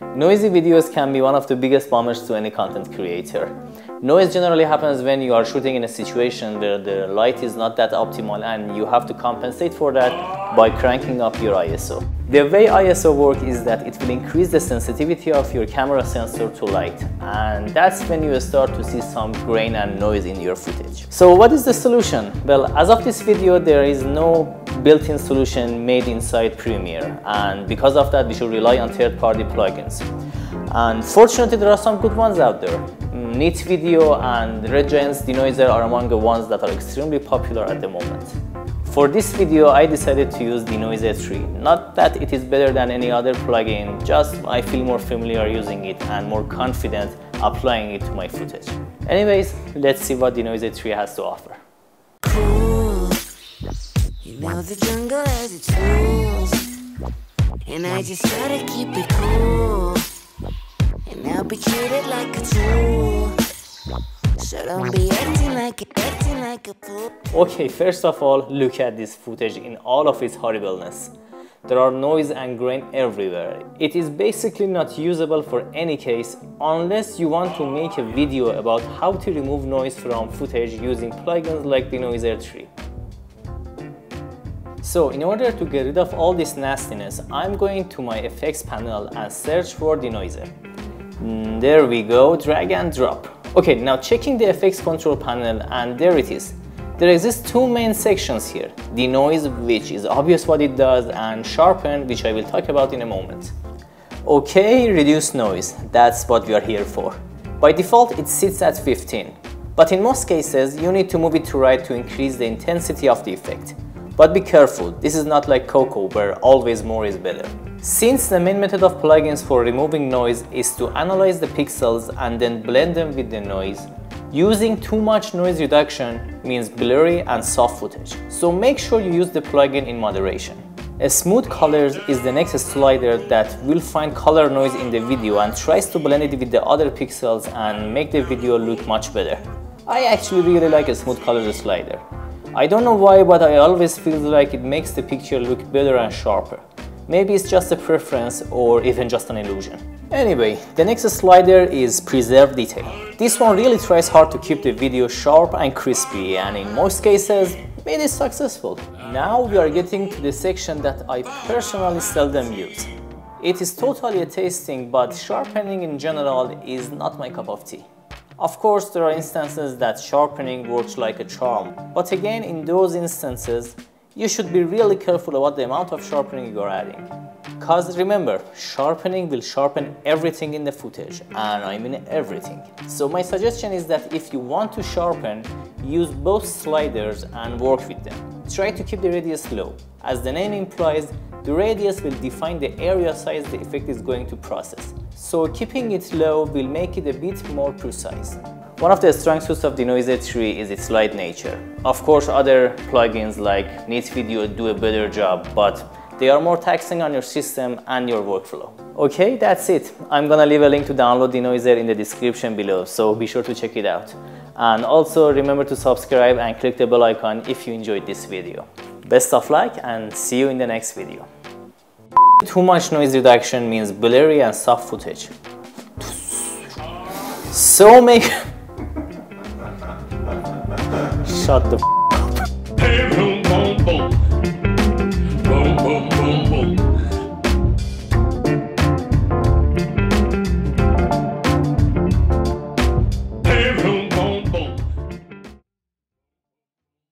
Noisy videos can be one of the biggest bombers to any content creator. Noise generally happens when you are shooting in a situation where the light is not that optimal and you have to compensate for that by cranking up your ISO. The way ISO works is that it will increase the sensitivity of your camera sensor to light and that's when you start to see some grain and noise in your footage. So what is the solution? Well, as of this video, there is no built-in solution made inside Premiere and because of that we should rely on third-party plugins. And fortunately there are some good ones out there. Mm, Neat Video and Red Giant's Denoiser are among the ones that are extremely popular at the moment. For this video, I decided to use Denoiser 3. Not that it is better than any other plugin, just I feel more familiar using it and more confident applying it to my footage. Anyways, let's see what Denoiser 3 has to offer. Know the jungle has its rules And I just gotta keep it cool And I'll be treated like a tool So don't be acting like, acting like a fool Okay, first of all, look at this footage in all of its horribleness. There are noise and grain everywhere. It is basically not usable for any case unless you want to make a video about how to remove noise from footage using plugins like Denoiser 3. So in order to get rid of all this nastiness, I'm going to my effects panel and search for denoiser. Mm, there we go, drag and drop. Okay, now checking the effects control panel and there it is. There exist two main sections here, denoise which is obvious what it does and sharpen which I will talk about in a moment. Okay, reduce noise, that's what we are here for. By default it sits at 15, but in most cases you need to move it to right to increase the intensity of the effect. But be careful, this is not like Coco where always more is better. Since the main method of plugins for removing noise is to analyze the pixels and then blend them with the noise, using too much noise reduction means blurry and soft footage. So make sure you use the plugin in moderation. A smooth colors is the next slider that will find color noise in the video and tries to blend it with the other pixels and make the video look much better. I actually really like a smooth colors slider. I don't know why, but I always feel like it makes the picture look better and sharper. Maybe it's just a preference or even just an illusion. Anyway, the next slider is Preserve Detail. This one really tries hard to keep the video sharp and crispy and in most cases, it is successful. Now we are getting to the section that I personally seldom use. It is totally a tasting, but sharpening in general is not my cup of tea. Of course, there are instances that sharpening works like a charm, but again, in those instances, you should be really careful about the amount of sharpening you're adding. Cause remember, sharpening will sharpen everything in the footage, and I mean everything. So my suggestion is that if you want to sharpen, use both sliders and work with them. Try to keep the radius low. As the name implies, the radius will define the area size the effect is going to process. So keeping it low will make it a bit more precise. One of the strong suits of Denoiser 3 is its light nature. Of course, other plugins like Neat Video do a better job, but they are more taxing on your system and your workflow. Okay, that's it. I'm gonna leave a link to download Denoiser in the description below, so be sure to check it out. And also remember to subscribe and click the bell icon if you enjoyed this video. Best of luck and see you in the next video. Too much noise reduction means blurry and soft footage. So make... Shut the up.